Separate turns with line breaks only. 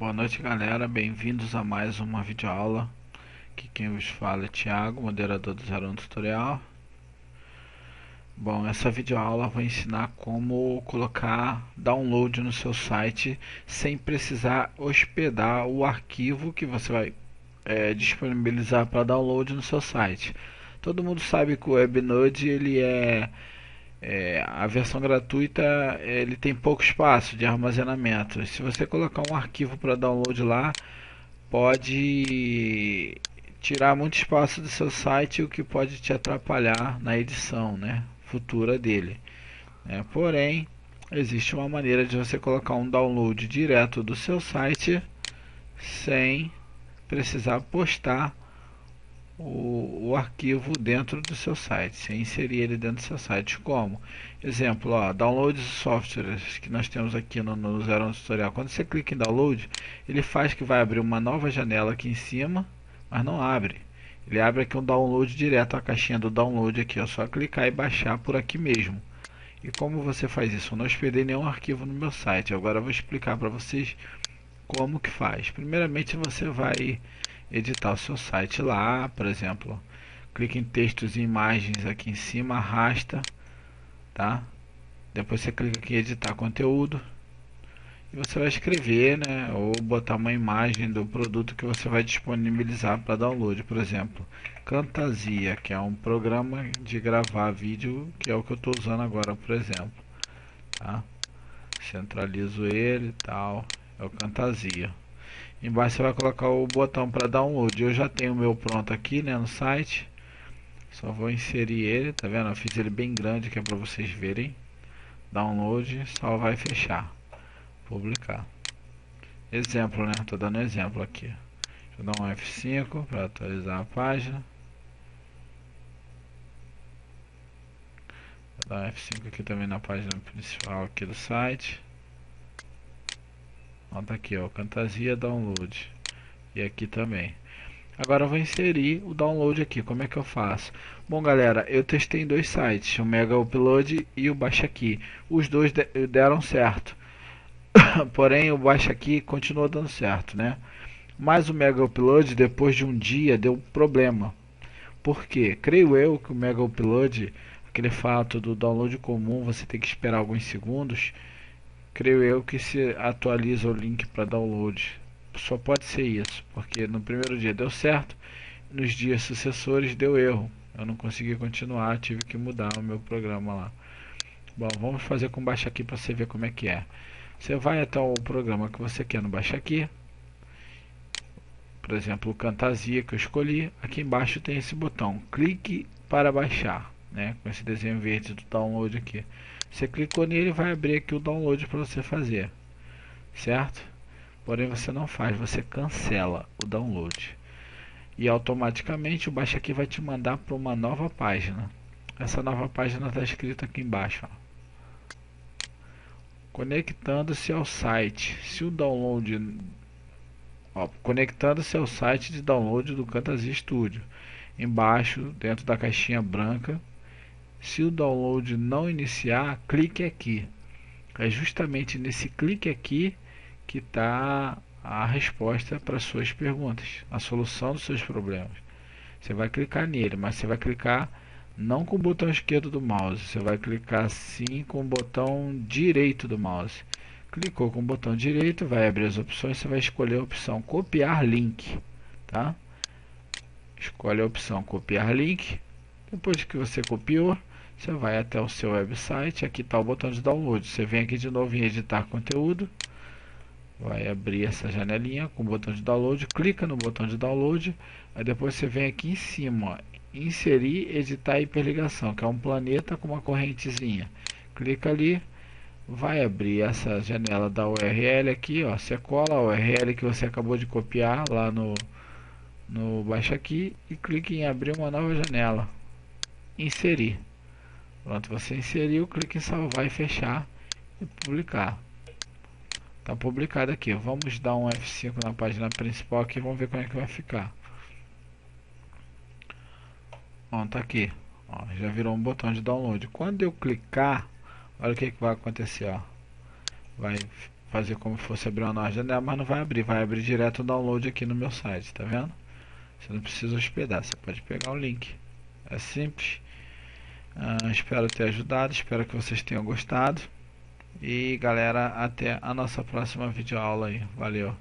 Boa noite galera, bem-vindos a mais uma videoaula. Aqui quem vos fala é Thiago, moderador do Zero Tutorial. Bom, essa videoaula vai ensinar como colocar download no seu site sem precisar hospedar o arquivo que você vai é, disponibilizar para download no seu site. Todo mundo sabe que o WebNode ele é é, a versão gratuita ele tem pouco espaço de armazenamento. Se você colocar um arquivo para download lá, pode tirar muito espaço do seu site, o que pode te atrapalhar na edição né, futura dele. É, porém, existe uma maneira de você colocar um download direto do seu site sem precisar postar o, o, arquivo dentro do seu site, você inserir ele dentro do seu site. Como? Exemplo, ó, downloads softwares que nós temos aqui no, no Zero Tutorial. Quando você clica em download, ele faz que vai abrir uma nova janela aqui em cima, mas não abre. Ele abre aqui um download direto, a caixinha do download aqui, é só clicar e baixar por aqui mesmo. E como você faz isso? Eu não hospedei nenhum arquivo no meu site. Agora eu vou explicar para vocês como que faz. Primeiramente você vai editar o seu site lá, por exemplo, clique em textos e imagens aqui em cima, arrasta, tá? Depois você clica aqui em editar conteúdo e você vai escrever, né, ou botar uma imagem do produto que você vai disponibilizar para download, por exemplo, Camtasia, que é um programa de gravar vídeo, que é o que eu estou usando agora, por exemplo, tá? Centralizo ele e tal, é o Camtasia. Embaixo você vai colocar o botão para download. Eu já tenho o meu pronto aqui, né, no site. Só vou inserir ele, tá vendo? Eu fiz ele bem grande que é para vocês verem. Download, salvar e fechar. Publicar. Exemplo, né? Tô dando exemplo aqui. Eu dar um F5 para atualizar a página. Vou dar um F5 aqui também na página principal aqui do site. Ó, tá aqui, ó, Fantasia Download. E aqui também. Agora eu vou inserir o download aqui. Como é que eu faço? Bom, galera, eu testei em dois sites, o Mega Upload e o Baixa Aqui. Os dois deram certo. Porém, o Baixa Aqui continua dando certo, né? Mas o Mega Upload, depois de um dia, deu problema. Por quê? Creio eu que o Mega Upload, aquele fato do download comum, você tem que esperar alguns segundos creio eu que se atualiza o link para download. Só pode ser isso, porque no primeiro dia deu certo, nos dias sucessores deu erro. Eu não consegui continuar, tive que mudar o meu programa lá. Bom, vamos fazer com baixa aqui para você ver como é que é. Você vai até o programa que você quer no baixa aqui. Por exemplo, o Camtasia que eu escolhi. Aqui embaixo tem esse botão, clique para baixar, né? Com esse desenho verde do download aqui. Você clicou nele vai abrir aqui o download para você fazer, certo? Porém você não faz, você cancela o download. E automaticamente o Baixa Aqui vai te mandar para uma nova página. Essa nova página está escrita aqui embaixo. Conectando-se ao site. Se o download conectando-se ao site de download do Camtasia Studio. Embaixo, dentro da caixinha branca, se o download não iniciar, clique aqui. É justamente nesse clique aqui que está a resposta para suas perguntas, a solução dos seus problemas. Você vai clicar nele, mas você vai clicar não com o botão esquerdo do mouse, você vai clicar sim com o botão direito do mouse. Clicou com o botão direito, vai abrir as opções, você vai escolher a opção copiar link, tá? Escolhe a opção copiar link. Depois que você copiou, você vai até o seu website, aqui está o botão de download. Você vem aqui de novo em editar conteúdo, vai abrir essa janelinha com o botão de download, clica no botão de download, aí depois você vem aqui em cima, ó, inserir, editar hiperligação, que é um planeta com uma correntezinha. Clica ali, vai abrir essa janela da URL aqui, ó, você cola a URL que você acabou de copiar lá no no aqui e clique em abrir uma nova janela. Inserir. Pronto, você inseriu, clique em salvar e fechar e publicar. Está publicado aqui. Vamos dar um F5 na página principal aqui, vamos ver como é que vai ficar. Bom, tá aqui. Ó, já virou um botão de download. Quando eu clicar, olha o que, que vai acontecer. Ó. Vai fazer como se fosse abrir uma nova janela, mas não vai abrir, vai abrir direto o download aqui no meu site, tá vendo? Você não precisa hospedar, você pode pegar o link. É simples. Uh, espero ter ajudado, espero que vocês tenham gostado. E galera, até a nossa próxima videoaula aí. Valeu!